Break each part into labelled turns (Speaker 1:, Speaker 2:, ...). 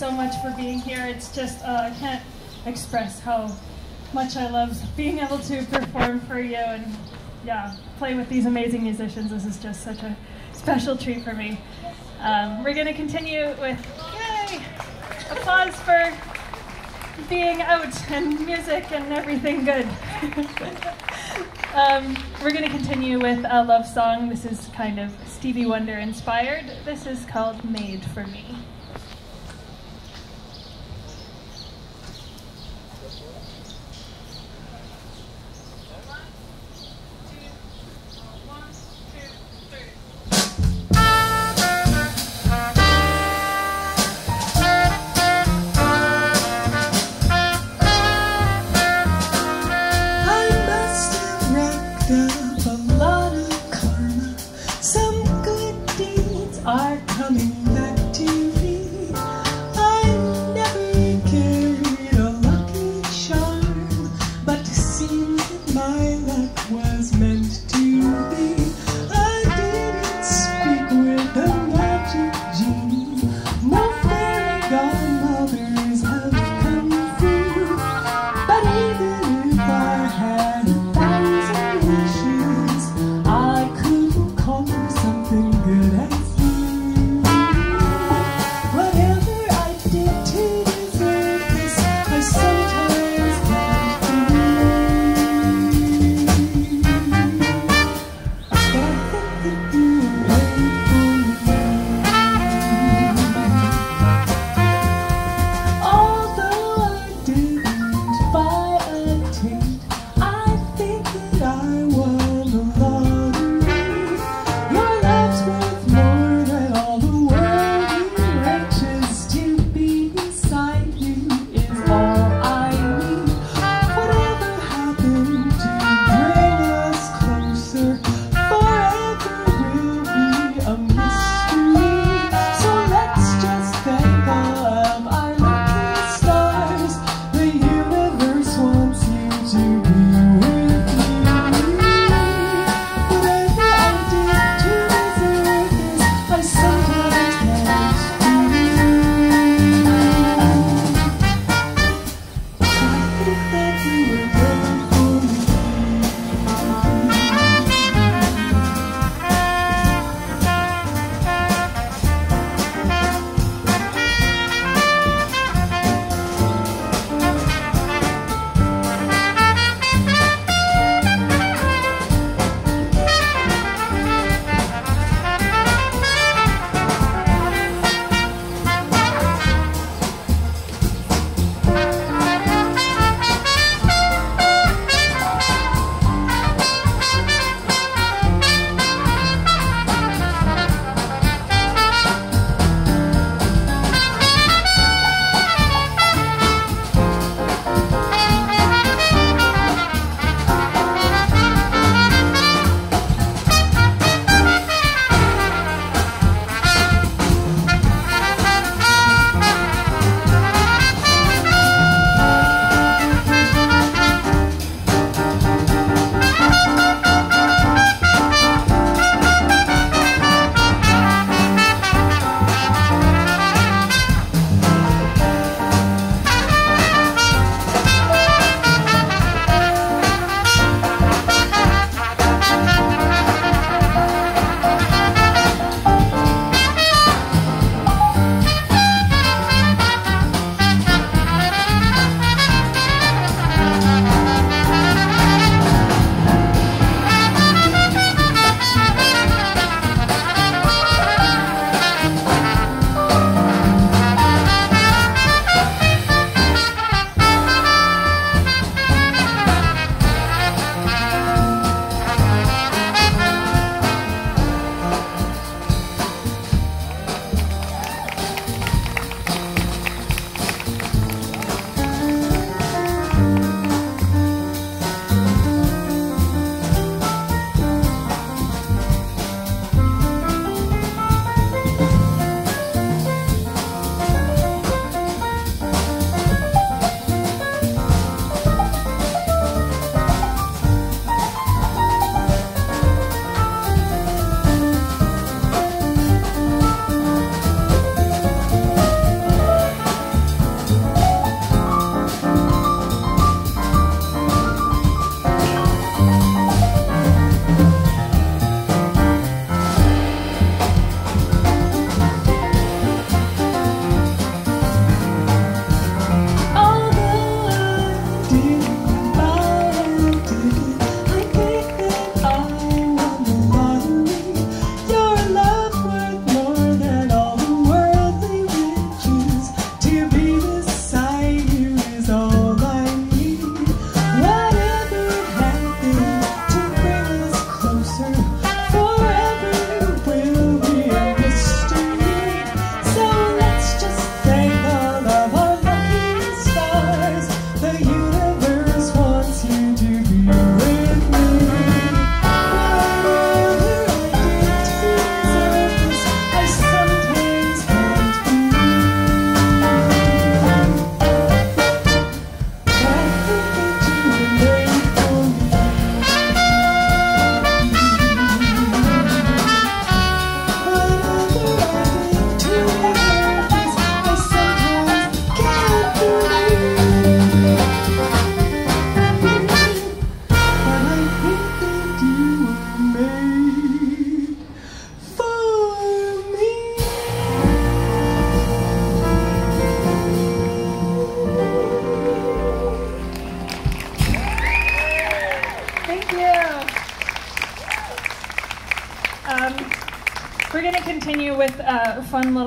Speaker 1: So much for being here. It's just, uh, I can't express how much I love being able to perform for you and, yeah, play with these amazing musicians. This is just such a special treat for me. Um, we're going to continue with, yay, applause for being out and music and everything good. um, we're going to continue with a love song. This is kind of Stevie Wonder inspired. This is called Made for Me.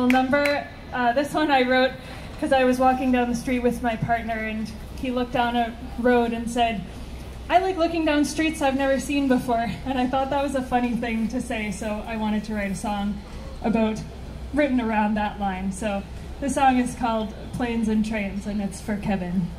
Speaker 1: Little number. Uh, this one I wrote because I was walking down the street with my partner, and he looked down a road and said, I like looking down streets I've never seen before. And I thought that was a funny thing to say, so I wanted to write a song about written around that line. So the song is called Planes and Trains, and it's for Kevin.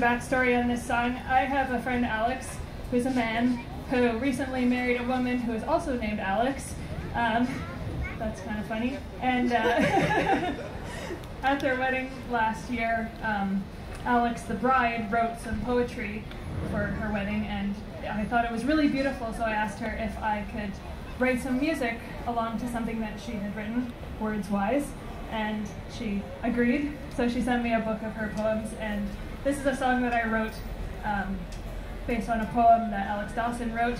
Speaker 1: Backstory on this song. I have a friend, Alex, who's a man who recently married a woman who is also named Alex. Um, that's kind of funny. And uh, at their wedding last year, um, Alex, the bride, wrote some poetry for her wedding, and I thought it was really beautiful, so I asked her if I could write some music along to something that she had written, words wise, and she agreed. So she sent me a book of her poems, and this is a song that I wrote um, based on a poem that Alex Dawson wrote.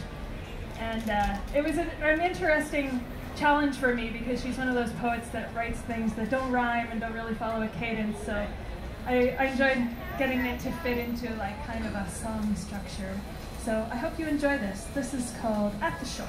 Speaker 1: And uh, it was an, an interesting challenge for me because she's one of those poets that writes things that don't rhyme and don't really follow a cadence. So I, I enjoyed getting it to fit into like kind of a song structure. So I hope you enjoy this. This is called At the Shore.